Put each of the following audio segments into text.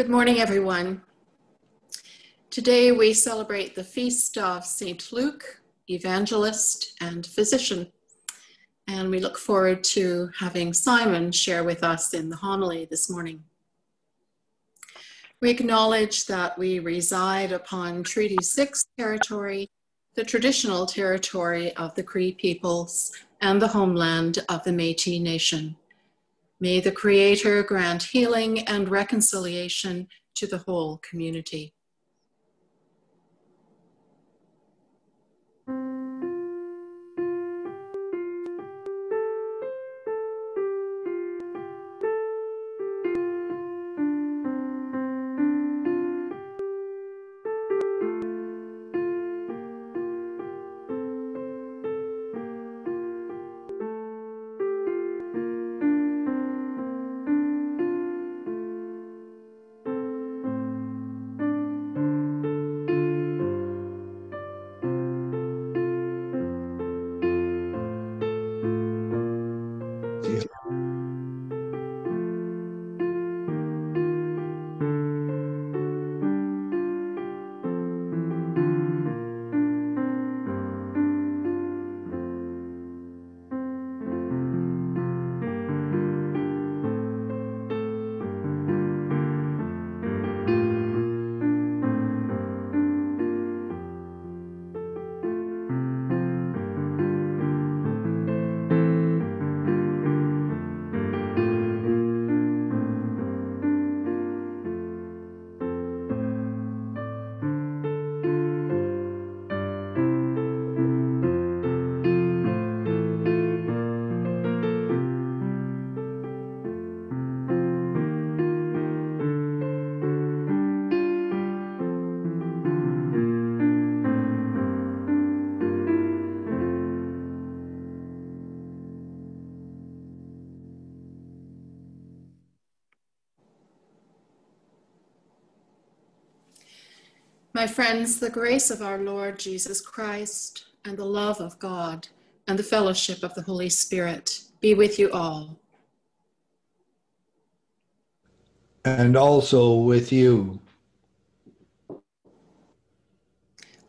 Good morning, everyone. Today we celebrate the feast of St. Luke, evangelist and physician. And we look forward to having Simon share with us in the homily this morning. We acknowledge that we reside upon Treaty 6 territory, the traditional territory of the Cree peoples and the homeland of the Metis Nation. May the Creator grant healing and reconciliation to the whole community. Yeah. My friends, the grace of our Lord Jesus Christ and the love of God and the fellowship of the Holy Spirit be with you all. And also with you.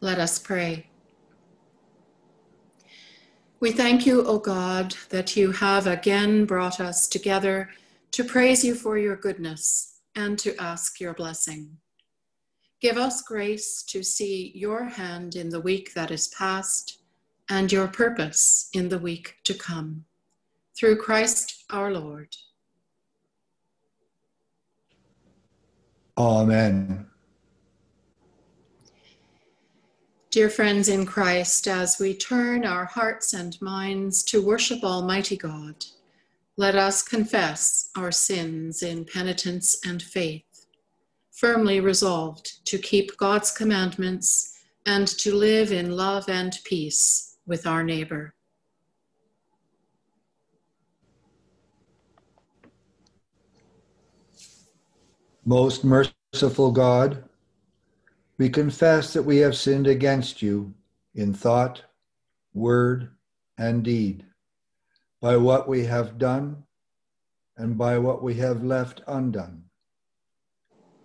Let us pray. We thank you, O God, that you have again brought us together to praise you for your goodness and to ask your blessing. Give us grace to see your hand in the week that is past and your purpose in the week to come. Through Christ our Lord. Amen. Dear friends in Christ, as we turn our hearts and minds to worship Almighty God, let us confess our sins in penitence and faith firmly resolved to keep God's commandments and to live in love and peace with our neighbor. Most merciful God, we confess that we have sinned against you in thought, word, and deed, by what we have done and by what we have left undone.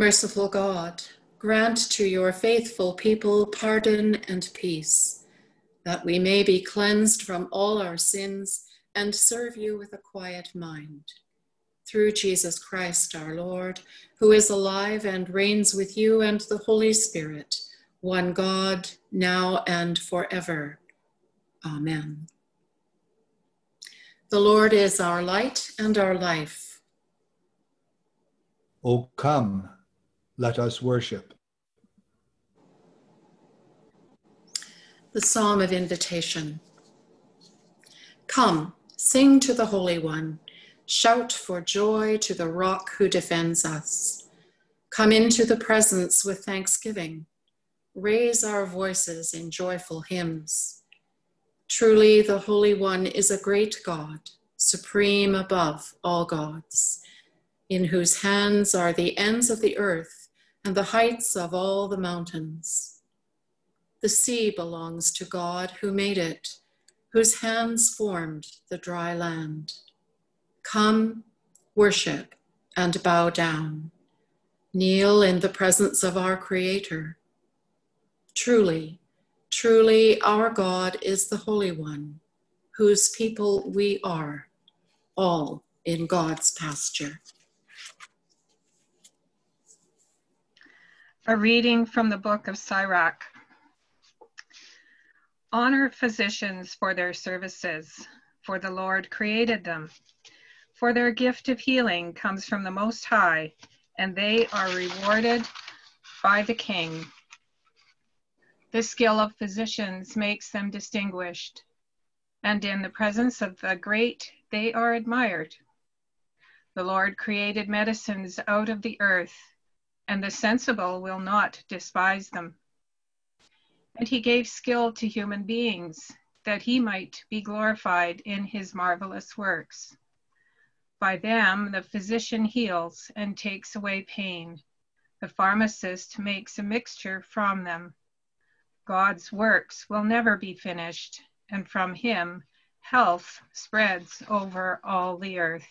Merciful God, grant to your faithful people pardon and peace, that we may be cleansed from all our sins and serve you with a quiet mind. Through Jesus Christ our Lord, who is alive and reigns with you and the Holy Spirit, one God, now and forever. Amen. The Lord is our light and our life. O come let us worship. The Psalm of Invitation. Come, sing to the Holy One. Shout for joy to the rock who defends us. Come into the presence with thanksgiving. Raise our voices in joyful hymns. Truly, the Holy One is a great God, supreme above all gods, in whose hands are the ends of the earth and the heights of all the mountains. The sea belongs to God who made it, whose hands formed the dry land. Come, worship, and bow down. Kneel in the presence of our Creator. Truly, truly, our God is the Holy One, whose people we are, all in God's pasture. A reading from the book of Sirach. Honor physicians for their services, for the Lord created them. For their gift of healing comes from the Most High, and they are rewarded by the King. The skill of physicians makes them distinguished, and in the presence of the great they are admired. The Lord created medicines out of the earth, and the sensible will not despise them. And he gave skill to human beings, that he might be glorified in his marvelous works. By them, the physician heals and takes away pain. The pharmacist makes a mixture from them. God's works will never be finished, and from him, health spreads over all the earth.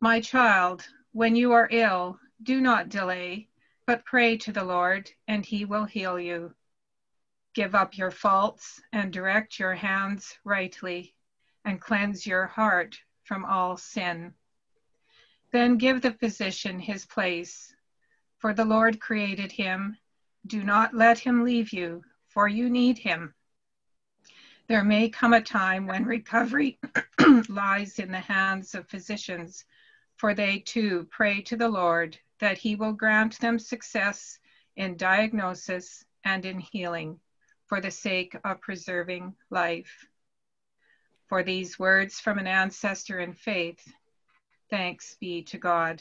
My child, when you are ill, do not delay, but pray to the Lord, and he will heal you. Give up your faults and direct your hands rightly, and cleanse your heart from all sin. Then give the physician his place, for the Lord created him. Do not let him leave you, for you need him. There may come a time when recovery lies in the hands of physicians, for they too pray to the Lord that he will grant them success in diagnosis and in healing for the sake of preserving life for these words from an ancestor in faith. Thanks be to God.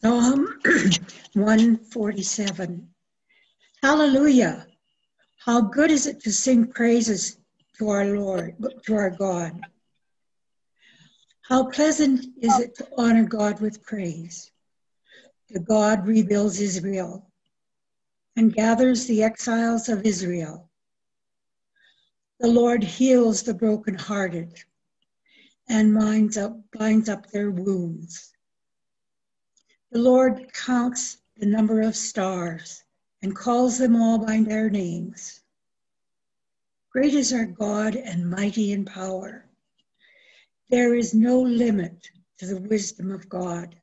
Psalm 147. Hallelujah. How good is it to sing praises to our Lord, to our God. How pleasant is it to honor God with praise. The God rebuilds Israel and gathers the exiles of Israel. The Lord heals the brokenhearted and binds up, binds up their wounds. The Lord counts the number of stars and calls them all by their names. Great is our God and mighty in power. There is no limit to the wisdom of God.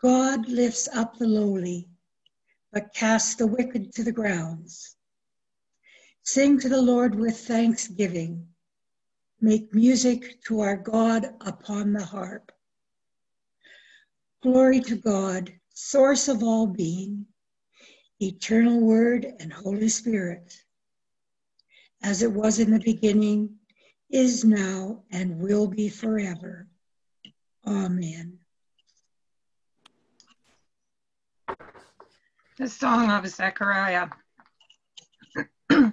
God lifts up the lowly, but casts the wicked to the grounds. Sing to the Lord with thanksgiving. Make music to our God upon the harp. Glory to God, source of all being, eternal word and Holy Spirit, as it was in the beginning is now, and will be forever. Amen. The Song of Zechariah.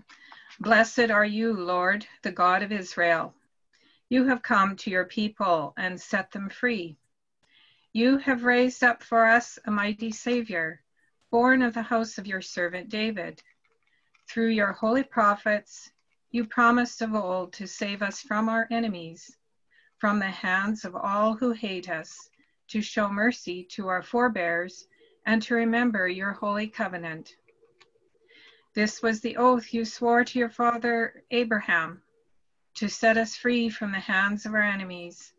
Blessed are you, Lord, the God of Israel. You have come to your people and set them free. You have raised up for us a mighty Savior, born of the house of your servant David. Through your holy prophets, you promised of old to save us from our enemies, from the hands of all who hate us, to show mercy to our forebears, and to remember your holy covenant. This was the oath you swore to your father Abraham, to set us free from the hands of our enemies,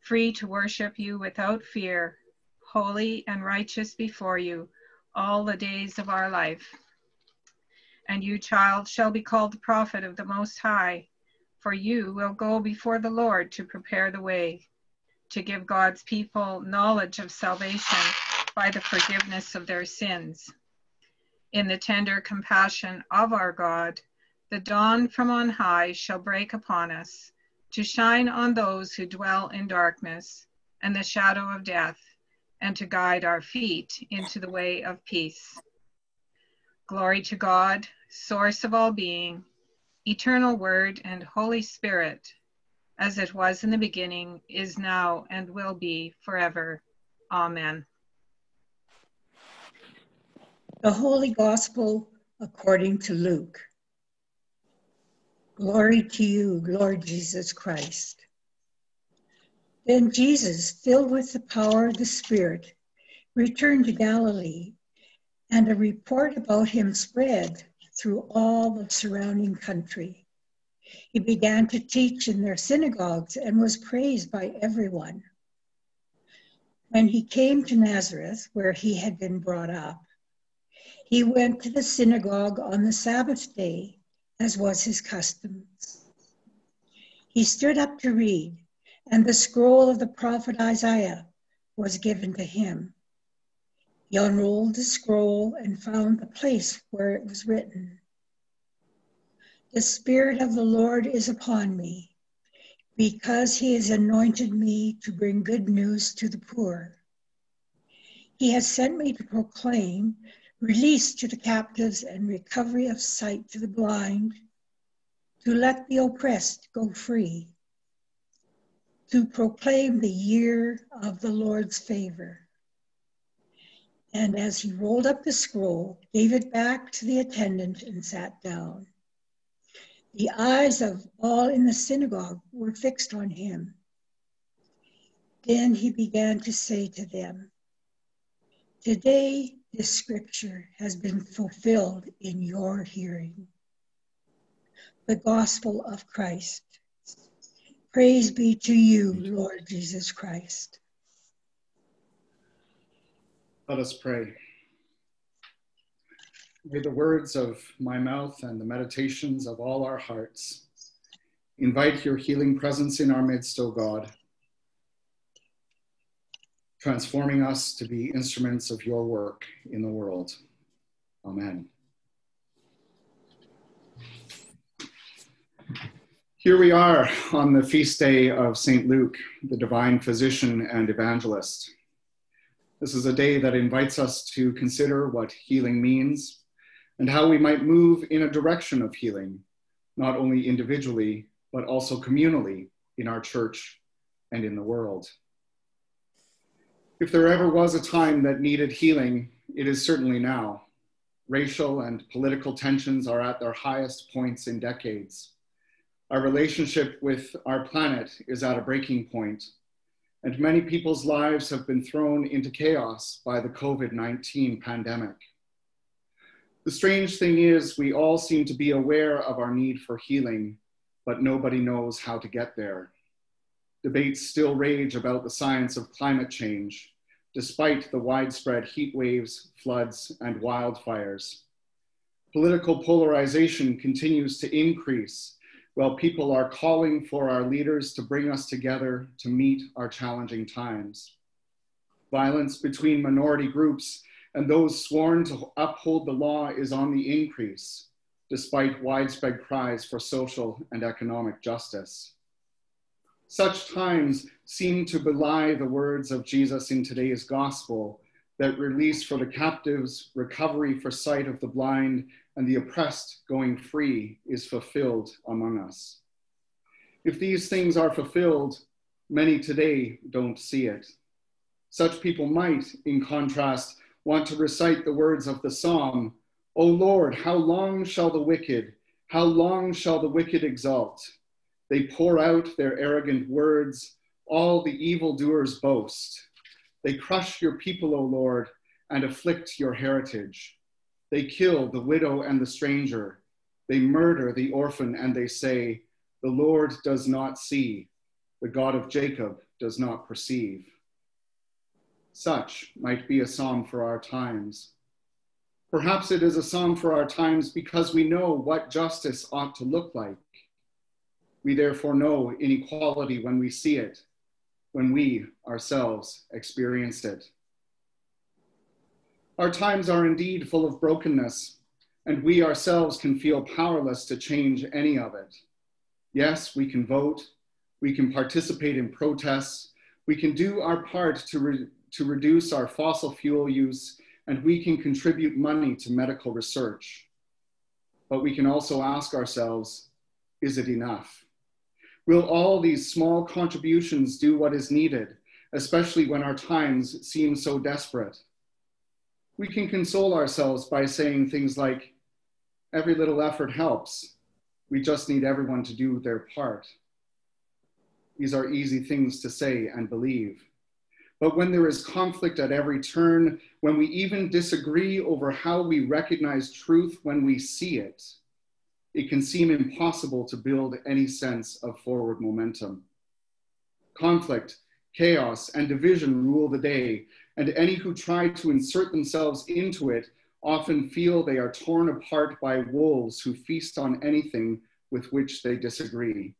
free to worship you without fear, holy and righteous before you all the days of our life. And you, child, shall be called the prophet of the Most High, for you will go before the Lord to prepare the way, to give God's people knowledge of salvation by the forgiveness of their sins. In the tender compassion of our God, the dawn from on high shall break upon us to shine on those who dwell in darkness and the shadow of death, and to guide our feet into the way of peace. Glory to God, source of all being, eternal Word and Holy Spirit, as it was in the beginning, is now, and will be forever. Amen. The Holy Gospel according to Luke. Glory to you, Lord Jesus Christ. Then Jesus, filled with the power of the Spirit, returned to Galilee, and a report about him spread through all the surrounding country. He began to teach in their synagogues and was praised by everyone. When he came to Nazareth, where he had been brought up, he went to the synagogue on the Sabbath day as was his custom. He stood up to read, and the scroll of the prophet Isaiah was given to him. He unrolled the scroll and found the place where it was written The Spirit of the Lord is upon me, because he has anointed me to bring good news to the poor. He has sent me to proclaim release to the captives and recovery of sight to the blind, to let the oppressed go free, to proclaim the year of the Lord's favor. And as he rolled up the scroll, gave it back to the attendant and sat down. The eyes of all in the synagogue were fixed on him. Then he began to say to them, Today this scripture has been fulfilled in your hearing. The gospel of Christ. Praise be to you, Lord Jesus Christ. Let us pray. May the words of my mouth and the meditations of all our hearts invite your healing presence in our midst, O God transforming us to be instruments of your work in the world. Amen. Here we are on the feast day of St. Luke, the divine physician and evangelist. This is a day that invites us to consider what healing means and how we might move in a direction of healing, not only individually, but also communally in our church and in the world. If there ever was a time that needed healing, it is certainly now. Racial and political tensions are at their highest points in decades. Our relationship with our planet is at a breaking point, and many people's lives have been thrown into chaos by the COVID 19 pandemic. The strange thing is, we all seem to be aware of our need for healing, but nobody knows how to get there debates still rage about the science of climate change, despite the widespread heat waves, floods, and wildfires. Political polarization continues to increase while people are calling for our leaders to bring us together to meet our challenging times. Violence between minority groups and those sworn to uphold the law is on the increase, despite widespread cries for social and economic justice. Such times seem to belie the words of Jesus in today's gospel that release for the captives, recovery for sight of the blind, and the oppressed going free is fulfilled among us. If these things are fulfilled, many today don't see it. Such people might, in contrast, want to recite the words of the psalm O Lord, how long shall the wicked, how long shall the wicked exult? They pour out their arrogant words. All the evildoers boast. They crush your people, O Lord, and afflict your heritage. They kill the widow and the stranger. They murder the orphan, and they say, The Lord does not see. The God of Jacob does not perceive. Such might be a psalm for our times. Perhaps it is a psalm for our times because we know what justice ought to look like we therefore know inequality when we see it. When we ourselves experienced it. Our times are indeed full of brokenness, and we ourselves can feel powerless to change any of it. Yes, we can vote, we can participate in protests, we can do our part to, re to reduce our fossil fuel use, and we can contribute money to medical research. But we can also ask ourselves, is it enough? Will all these small contributions do what is needed, especially when our times seem so desperate? We can console ourselves by saying things like, every little effort helps. We just need everyone to do their part. These are easy things to say and believe. But when there is conflict at every turn, when we even disagree over how we recognize truth when we see it, it can seem impossible to build any sense of forward momentum. Conflict, chaos, and division rule the day, and any who try to insert themselves into it often feel they are torn apart by wolves who feast on anything with which they disagree.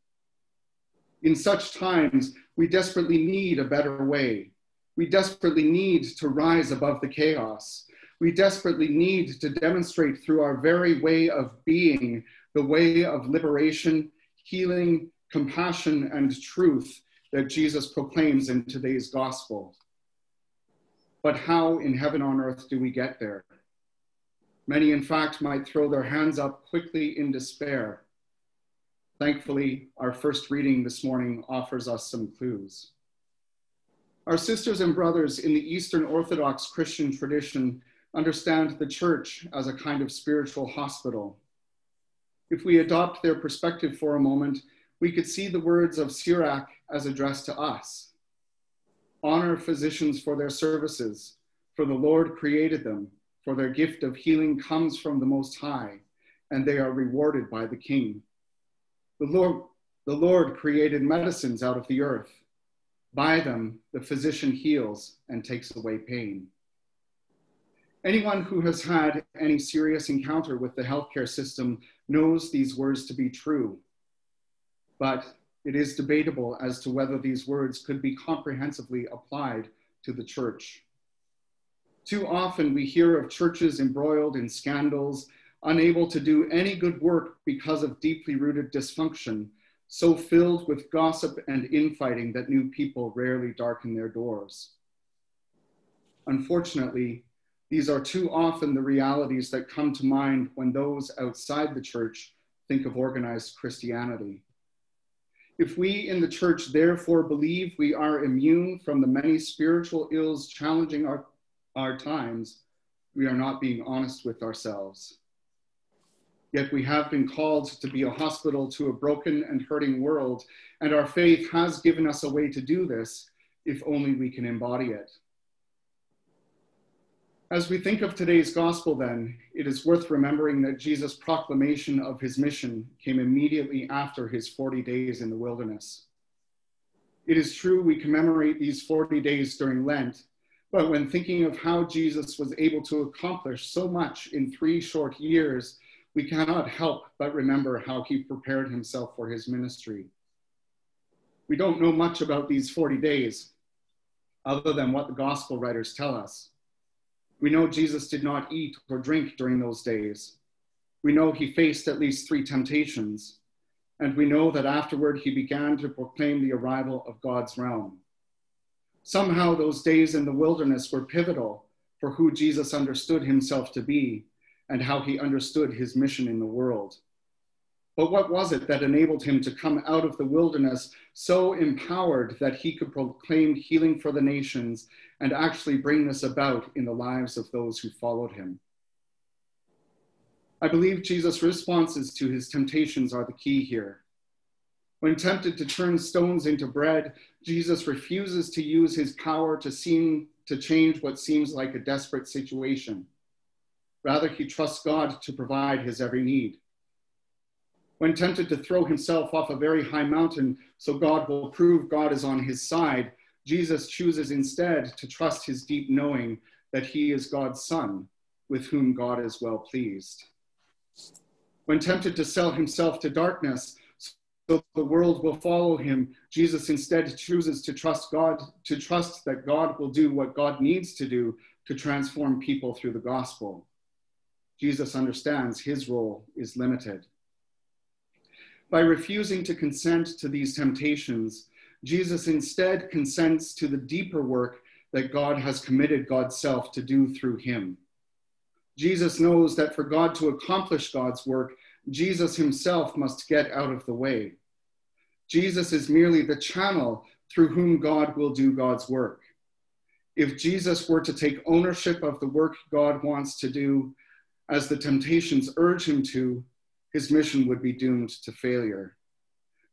In such times, we desperately need a better way. We desperately need to rise above the chaos. We desperately need to demonstrate through our very way of being the way of liberation, healing, compassion, and truth that Jesus proclaims in today's gospel. But how in heaven on earth do we get there? Many, in fact, might throw their hands up quickly in despair. Thankfully, our first reading this morning offers us some clues. Our sisters and brothers in the Eastern Orthodox Christian tradition understand the church as a kind of spiritual hospital if we adopt their perspective for a moment, we could see the words of Sirach as addressed to us. Honor physicians for their services, for the Lord created them, for their gift of healing comes from the Most High, and they are rewarded by the King. The Lord, the Lord created medicines out of the earth. By them, the physician heals and takes away pain. Anyone who has had any serious encounter with the healthcare system knows these words to be true. But it is debatable as to whether these words could be comprehensively applied to the church. Too often we hear of churches embroiled in scandals, unable to do any good work because of deeply rooted dysfunction, so filled with gossip and infighting that new people rarely darken their doors. Unfortunately, these are too often the realities that come to mind when those outside the church think of organized Christianity. If we in the church therefore believe we are immune from the many spiritual ills challenging our, our times, we are not being honest with ourselves. Yet we have been called to be a hospital to a broken and hurting world, and our faith has given us a way to do this if only we can embody it. As we think of today's gospel, then, it is worth remembering that Jesus' proclamation of his mission came immediately after his 40 days in the wilderness. It is true we commemorate these 40 days during Lent, but when thinking of how Jesus was able to accomplish so much in three short years, we cannot help but remember how he prepared himself for his ministry. We don't know much about these 40 days, other than what the gospel writers tell us. We know Jesus did not eat or drink during those days. We know he faced at least three temptations. And we know that afterward he began to proclaim the arrival of God's realm. Somehow those days in the wilderness were pivotal for who Jesus understood himself to be and how he understood his mission in the world. But what was it that enabled him to come out of the wilderness so empowered that he could proclaim healing for the nations and actually bring this about in the lives of those who followed him? I believe Jesus' responses to his temptations are the key here. When tempted to turn stones into bread, Jesus refuses to use his power to seem to change what seems like a desperate situation. Rather, he trusts God to provide his every need when tempted to throw himself off a very high mountain so God will prove God is on his side, Jesus chooses instead to trust his deep knowing that he is God's son, with whom God is well pleased. When tempted to sell himself to darkness so the world will follow him. Jesus instead chooses to trust God, to trust that God will do what God needs to do to transform people through the gospel. Jesus understands his role is limited. By refusing to consent to these temptations, Jesus instead consents to the deeper work that God has committed God's self to do through him. Jesus knows that for God to accomplish God's work, Jesus himself must get out of the way. Jesus is merely the channel through whom God will do God's work. If Jesus were to take ownership of the work God wants to do, as the temptations urge him to, his mission would be doomed to failure.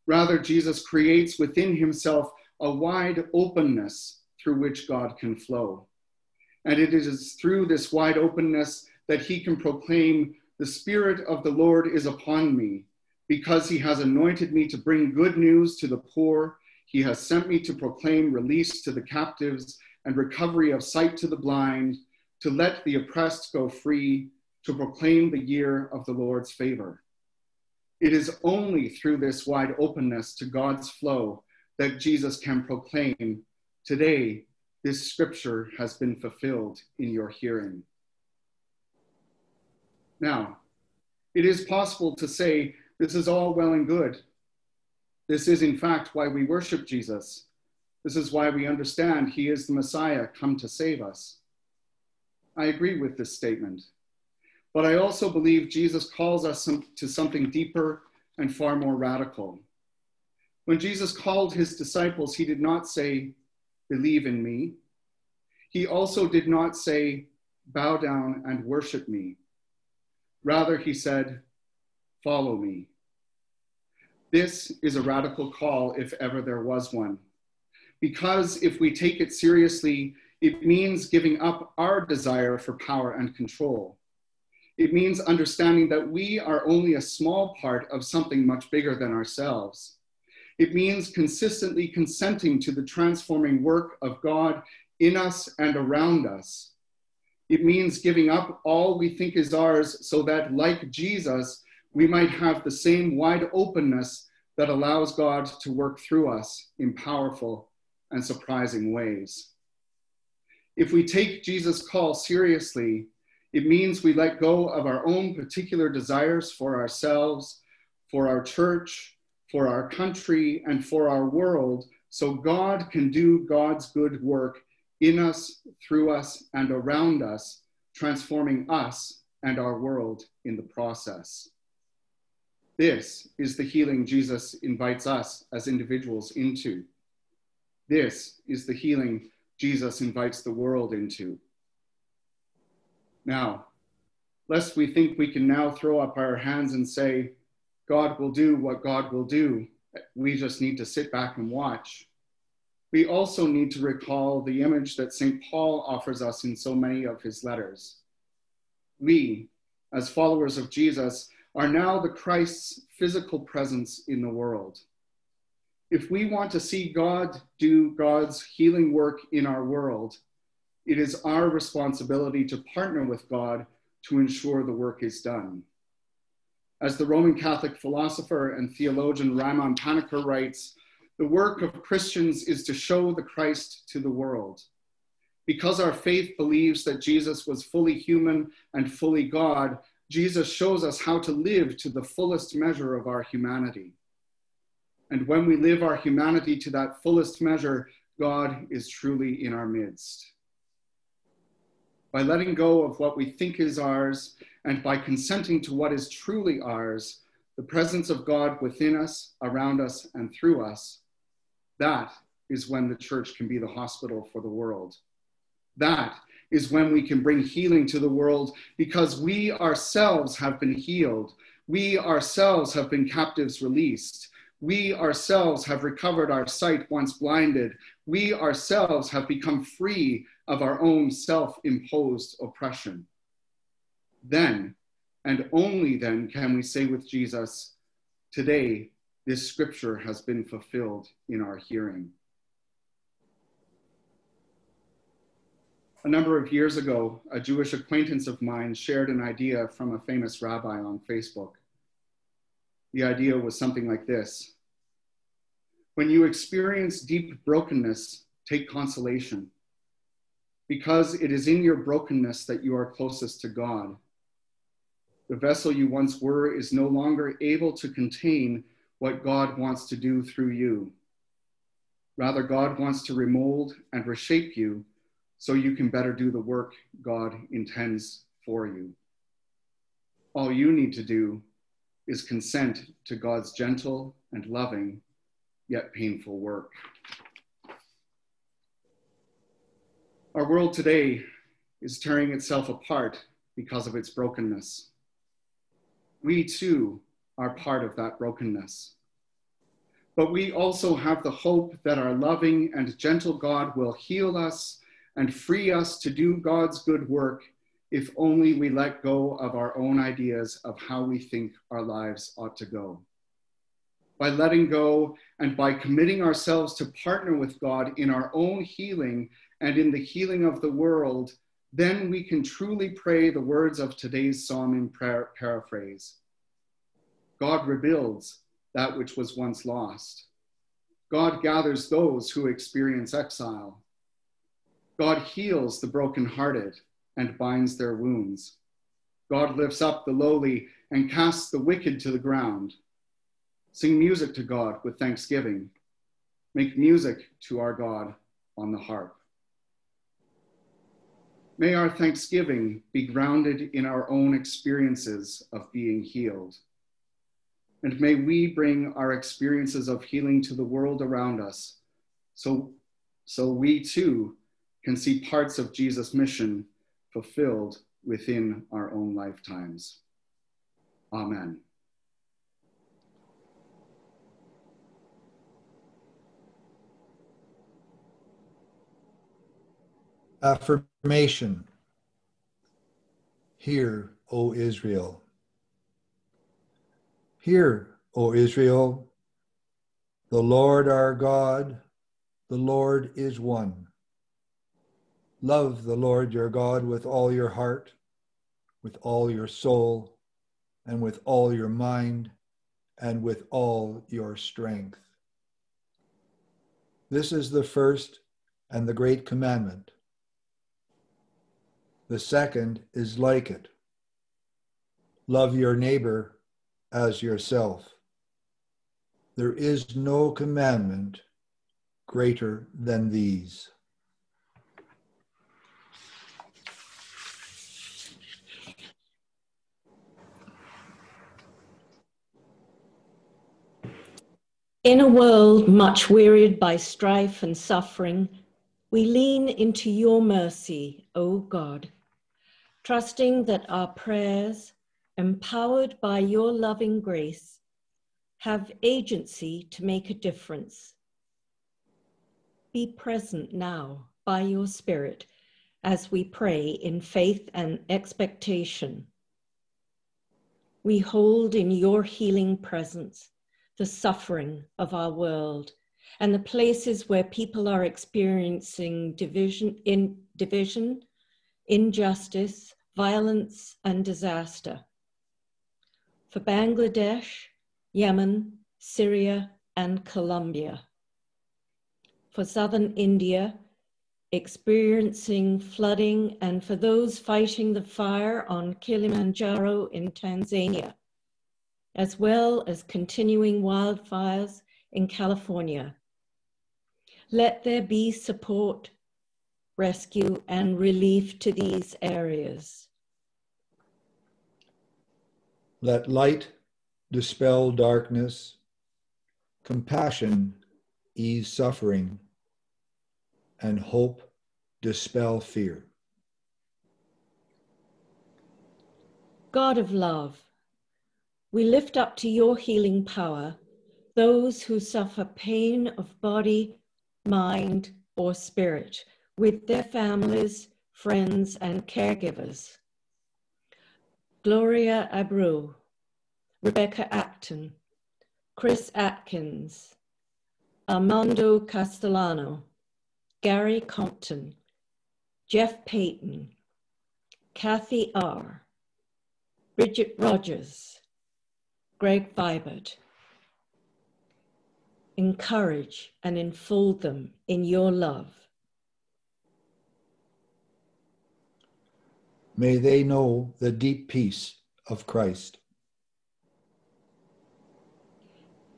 Rather, Jesus creates within himself a wide openness through which God can flow. And it is through this wide openness that he can proclaim the Spirit of the Lord is upon me, because he has anointed me to bring good news to the poor. He has sent me to proclaim release to the captives and recovery of sight to the blind, to let the oppressed go free, to proclaim the year of the Lord's favor. It is only through this wide openness to God's flow that Jesus can proclaim, Today, this scripture has been fulfilled in your hearing. Now, it is possible to say this is all well and good. This is, in fact, why we worship Jesus. This is why we understand he is the Messiah come to save us. I agree with this statement. But I also believe Jesus calls us to something deeper and far more radical. When Jesus called his disciples, he did not say, Believe in me. He also did not say, Bow down and worship me. Rather, he said, Follow me. This is a radical call if ever there was one. Because if we take it seriously, it means giving up our desire for power and control. It means understanding that we are only a small part of something much bigger than ourselves. It means consistently consenting to the transforming work of God in us and around us it means giving up all we think is ours so that, like Jesus, we might have the same wide openness that allows God to work through us in powerful and surprising ways. If we take Jesus' call seriously, it means we let go of our own particular desires for ourselves, for our church, for our country, and for our world, so God can do God's good work in us, through us, and around us, transforming us and our world in the process. This is the healing Jesus invites us as individuals into. This is the healing Jesus invites the world into. Now, lest we think we can now throw up our hands and say, God will do what God will do, we just need to sit back and watch we also need to recall the image that St. Paul offers us in so many of his letters. We, as followers of Jesus, are now the Christ's physical presence in the world. If we want to see God do God's healing work in our world, it is our responsibility to partner with God to ensure the work is done. As the Roman Catholic philosopher and theologian Raimon Panikkar writes, the work of Christians is to show the Christ to the world. Because our faith believes that Jesus was fully human and fully God, Jesus shows us how to live to the fullest measure of our humanity. And when we live our humanity to that fullest measure, God is truly in our midst. By letting go of what we think is ours and by consenting to what is truly ours, the presence of God within us, around us, and through us that is when the church can be the hospital for the world. That is when we can bring healing to the world because we ourselves have been healed. We ourselves have been captives released. We ourselves have recovered our sight once blinded. We ourselves have become free of our own self imposed oppression. Then, and only then, can we say with Jesus, Today this scripture has been fulfilled in our hearing. A number of years ago, a Jewish acquaintance of mine shared an idea from a famous rabbi on Facebook. The idea was something like this When you experience deep brokenness, take consolation, because it is in your brokenness that you are closest to God. The vessel you once were is no longer able to contain what God wants to do through you. Rather, God wants to remold and reshape you so you can better do the work God intends for you. All you need to do is consent to God's gentle and loving, yet painful work. Our world today is tearing itself apart because of its brokenness. We too are part of that brokenness. But we also have the hope that our loving and gentle God will heal us and free us to do God's good work if only we let go of our own ideas of how we think our lives ought to go. By letting go and by committing ourselves to partner with God in our own healing and in the healing of the world, then we can truly pray the words of today's psalm in prayer, paraphrase. God rebuilds that which was once lost. God gathers those who experience exile. God heals the brokenhearted and binds their wounds. God lifts up the lowly and casts the wicked to the ground. Sing music to God with thanksgiving. Make music to our God on the harp. May our thanksgiving be grounded in our own experiences of being healed. And may we bring our experiences of healing to the world around us so, so we too can see parts of Jesus' mission fulfilled within our own lifetimes. Amen. Uh, Affirmation Hear, O Israel. Hear, O Israel, the Lord our God, the Lord is one. Love the Lord your God with all your heart, with all your soul, and with all your mind, and with all your strength. This is the first and the great commandment. The second is like it love your neighbor as yourself. There is no commandment greater than these. In a world much wearied by strife and suffering, we lean into your mercy, O God, trusting that our prayers, empowered by your loving grace, have agency to make a difference. Be present now by your Spirit as we pray in faith and expectation. We hold in your healing presence the suffering of our world and the places where people are experiencing division in division, injustice, violence, and disaster. For Bangladesh, Yemen, Syria, and Colombia. For southern India, experiencing flooding, and for those fighting the fire on Kilimanjaro in Tanzania as well as continuing wildfires in California. Let there be support, rescue, and relief to these areas. Let light dispel darkness, compassion ease suffering, and hope dispel fear. God of love, we lift up to your healing power those who suffer pain of body, mind, or spirit with their families, friends, and caregivers. Gloria Abreu, Rebecca Acton, Chris Atkins, Armando Castellano, Gary Compton, Jeff Payton, Kathy R., Bridget Rogers, Greg Vibert. encourage, and enfold them in your love. May they know the deep peace of Christ.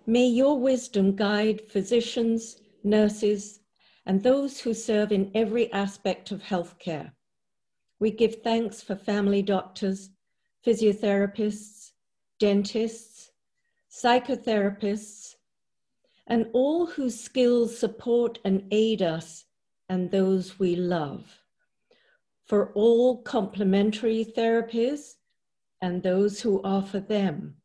May your wisdom guide physicians, nurses, and those who serve in every aspect of healthcare. We give thanks for family doctors, physiotherapists, dentists, psychotherapists, and all whose skills support and aid us and those we love. For all complementary therapies and those who offer them.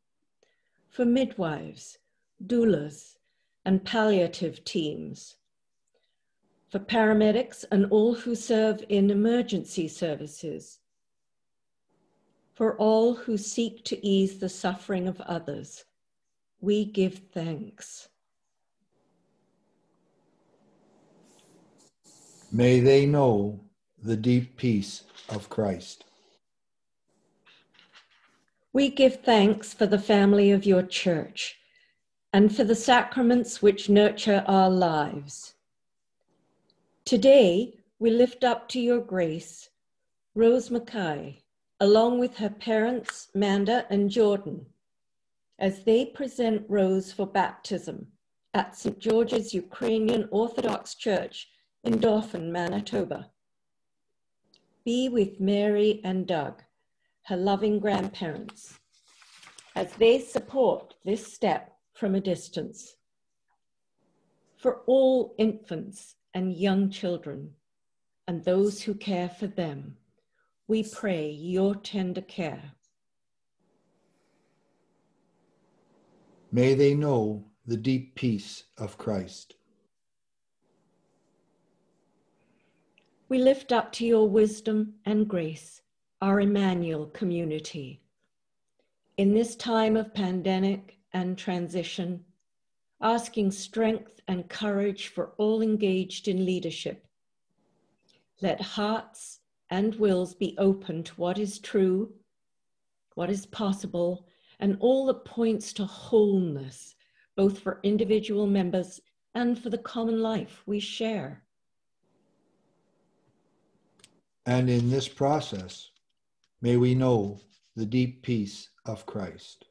For midwives, doulas, and palliative teams. For paramedics and all who serve in emergency services. For all who seek to ease the suffering of others, we give thanks. May they know the deep peace of Christ. We give thanks for the family of your church and for the sacraments which nurture our lives. Today, we lift up to your grace Rose Mackay, along with her parents, Manda and Jordan, as they present Rose for baptism at St. George's Ukrainian Orthodox Church in Dauphin, Manitoba. Be with Mary and Doug, her loving grandparents, as they support this step from a distance. For all infants and young children and those who care for them, we pray your tender care. May they know the deep peace of Christ. We lift up to your wisdom and grace our Emmanuel community. In this time of pandemic and transition, asking strength and courage for all engaged in leadership. Let hearts and wills be open to what is true, what is possible, and all that points to wholeness, both for individual members and for the common life we share. And in this process, may we know the deep peace of Christ.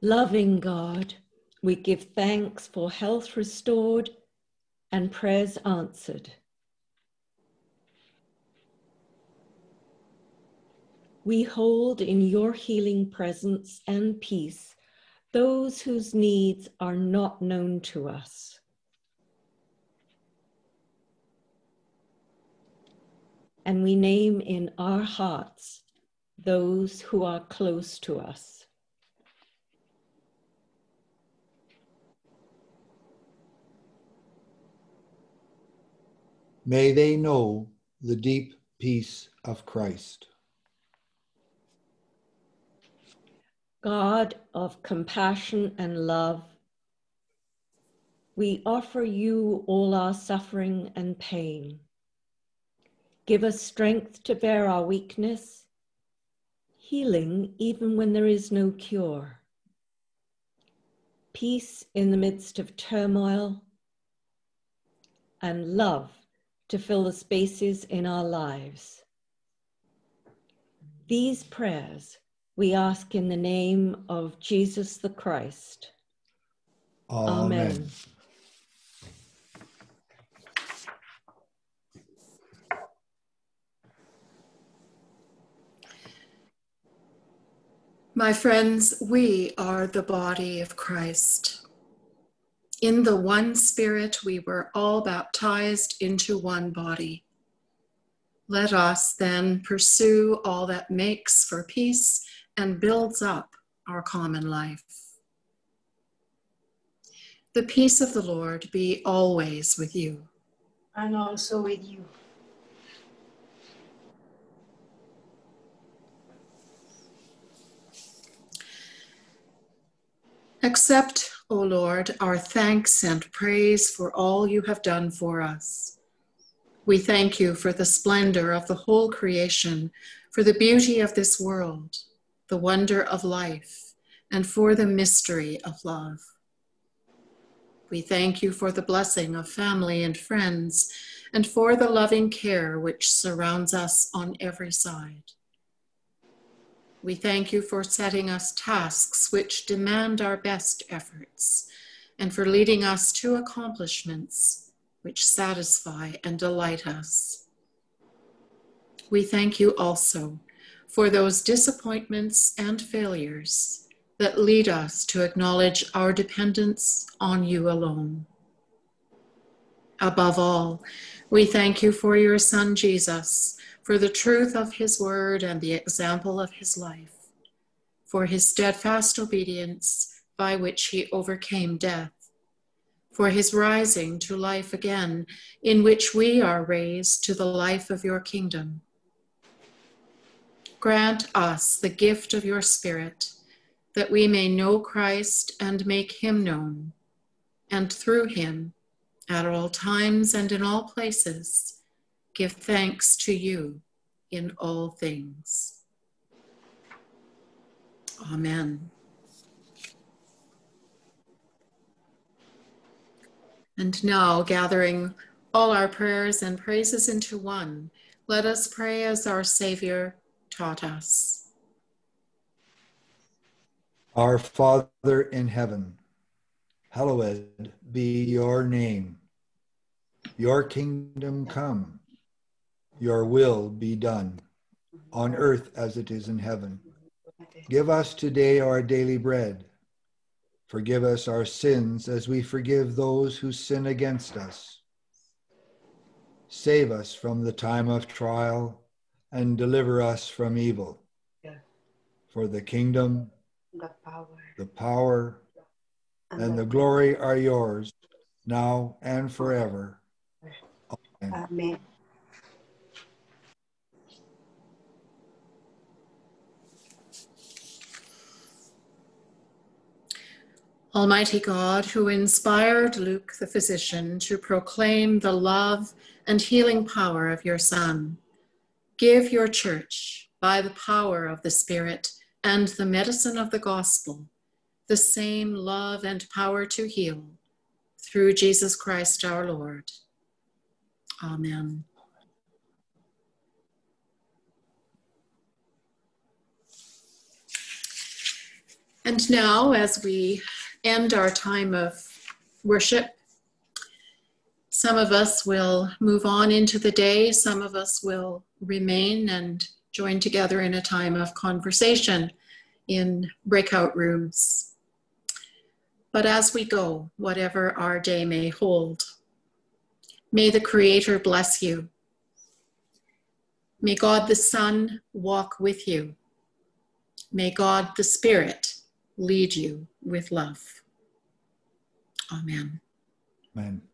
Loving God, we give thanks for health restored and prayers answered. We hold in your healing presence and peace those whose needs are not known to us. And we name in our hearts those who are close to us. May they know the deep peace of Christ. God of compassion and love, we offer you all our suffering and pain. Give us strength to bear our weakness, healing even when there is no cure, peace in the midst of turmoil, and love to fill the spaces in our lives. These prayers we ask in the name of Jesus the Christ. Amen. Amen. My friends, we are the body of Christ. In the one Spirit, we were all baptized into one body. Let us then pursue all that makes for peace and builds up our common life. The peace of the Lord be always with you. And also with you. Accept, O Lord, our thanks and praise for all you have done for us. We thank you for the splendor of the whole creation, for the beauty of this world, the wonder of life, and for the mystery of love. We thank you for the blessing of family and friends, and for the loving care which surrounds us on every side. We thank you for setting us tasks which demand our best efforts, and for leading us to accomplishments which satisfy and delight us. We thank you also for those disappointments and failures that lead us to acknowledge our dependence on you alone. Above all, we thank you for your Son Jesus, for the truth of his word and the example of his life, for his steadfast obedience by which he overcame death, for his rising to life again, in which we are raised to the life of your kingdom. Grant us the gift of your Spirit, that we may know Christ and make him known, and through him, at all times and in all places, give thanks to you in all things. Amen. And now, gathering all our prayers and praises into one, let us pray as our Savior taught us. Our Father in heaven, hallowed be your name. Your kingdom come, your will be done, on earth as it is in heaven. Give us today our daily bread. Forgive us our sins as we forgive those who sin against us. Save us from the time of trial and deliver us from evil. For the kingdom, the power, the power and, the glory are yours now and forever. Amen. Amen. Almighty God, who inspired Luke the physician to proclaim the love and healing power of your Son, Give your church, by the power of the Spirit and the medicine of the gospel, the same love and power to heal through Jesus Christ our Lord. Amen. And now, as we end our time of worship, some of us will move on into the day, some of us will remain and join together in a time of conversation in breakout rooms. But as we go, whatever our day may hold, may the Creator bless you. May God the Son walk with you. May God the Spirit lead you with love. Amen. Amen.